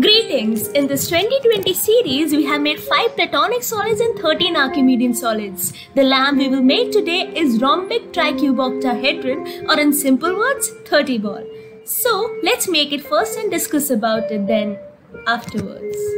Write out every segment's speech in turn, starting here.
Greetings! In this 2020 series, we have made 5 platonic solids and 13 Archimedean solids. The lamp we will make today is rhombic triacontahedron or in simple words, 30 ball. So let's make it first and discuss about it then afterwards.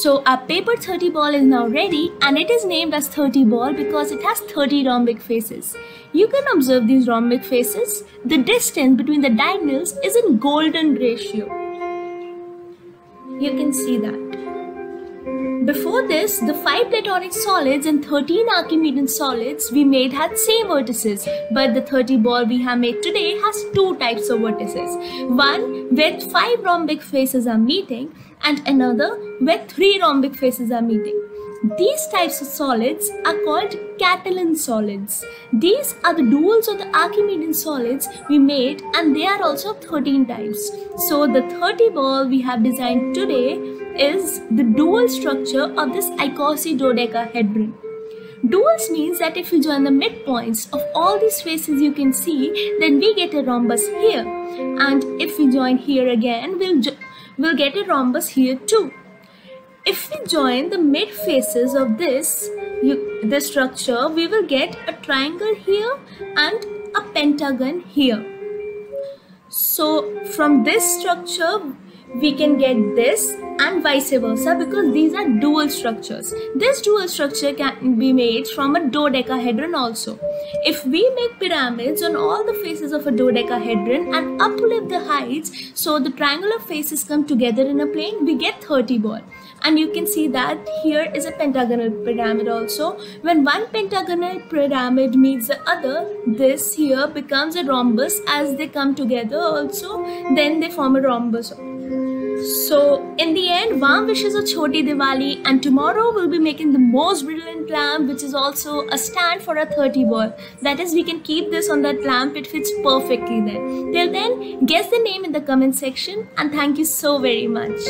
So our paper 30 ball is now ready and it is named as 30 ball because it has 30 rhombic faces. You can observe these rhombic faces. The distance between the diagonals is in golden ratio. You can see that. Before this, the 5 platonic solids and 13 Archimedean solids we made had same vertices, but the 30 ball we have made today has two types of vertices. One where 5 rhombic faces are meeting and another where 3 rhombic faces are meeting. These types of solids are called Catalan solids. These are the duals of the Archimedean solids we made and they are also 13 types. So the 30 ball we have designed today is the dual structure of this icosahedron. Duals means that if you join the midpoints of all these faces you can see, then we get a rhombus here. And if we join here again, we'll, we'll get a rhombus here too. If we join the mid faces of this, you, this structure, we will get a triangle here and a pentagon here. So from this structure, we can get this and vice versa because these are dual structures. This dual structure can be made from a dodecahedron also. If we make pyramids on all the faces of a dodecahedron and uplift the heights so the triangular faces come together in a plane, we get 30 ball. And you can see that here is a pentagonal pyramid also. When one pentagonal pyramid meets the other, this here becomes a rhombus as they come together also. Then they form a rhombus. So in the end, warm wishes of Choti Diwali and tomorrow we'll be making the most brilliant lamp which is also a stand for a 30 ball. That is we can keep this on that lamp, it fits perfectly there. Till then, guess the name in the comment section and thank you so very much.